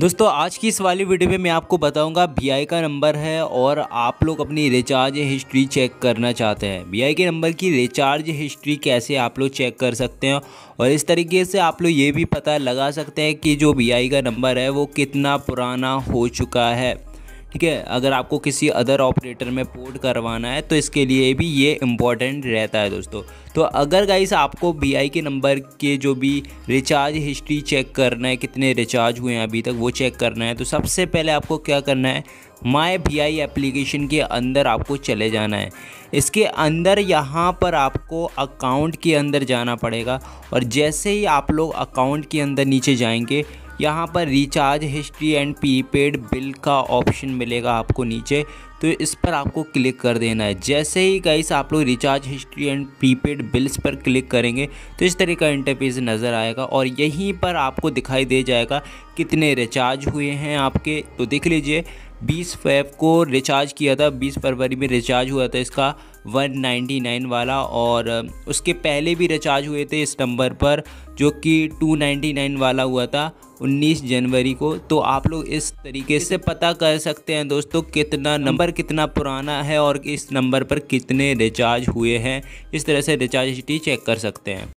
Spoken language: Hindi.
दोस्तों, आज की इस वाली वीडियो में मैं आपको बताऊँगा वी का नंबर है और आप लोग अपनी रिचार्ज हिस्ट्री चेक करना चाहते हैं। वी के नंबर की रिचार्ज हिस्ट्री कैसे आप लोग चेक कर सकते हैं और इस तरीके से आप लोग ये भी पता लगा सकते हैं कि जो वी का नंबर है, वो कितना पुराना हो चुका है। ठीक है? अगर आपको किसी अदर ऑपरेटर में पोर्ट करवाना है तो इसके लिए भी ये इंपॉर्टेंट रहता है दोस्तों। तो अगर गाइस आपको बी के नंबर के जो भी रिचार्ज हिस्ट्री चेक करना है, कितने रिचार्ज हुए हैं अभी तक, वो चेक करना है तो सबसे पहले आपको क्या करना है? माई वी आई एप्लीकेशन के अंदर आपको चले जाना है। इसके अंदर यहाँ पर आपको अकाउंट के अंदर जाना पड़ेगा, और जैसे ही आप लोग अकाउंट के अंदर नीचे जाएँगे यहाँ पर recharge history and prepaid bill का ऑप्शन मिलेगा आपको नीचे। तो इस पर आपको क्लिक कर देना है। जैसे ही गाइस आप लोग recharge history and prepaid bills पर क्लिक करेंगे तो इस तरह का इंटरफेस नज़र आएगा और यहीं पर आपको दिखाई दे जाएगा कितने रिचार्ज हुए हैं आपके। तो देख लीजिए बीस फेब को रिचार्ज किया था, बीस फरवरी में रिचार्ज हुआ था इसका 199 वाला और उसके पहले भी रिचार्ज हुए थे इस नंबर पर जो कि 299 वाला हुआ था 19 जनवरी को। तो आप लोग इस तरीके से पता कर सकते हैं दोस्तों कितना नंबर कितना पुराना है और इस नंबर पर कितने रिचार्ज हुए हैं। इस तरह से रिचार्ज हिस्ट्री चेक कर सकते हैं।